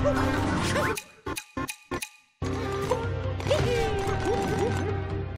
Woo!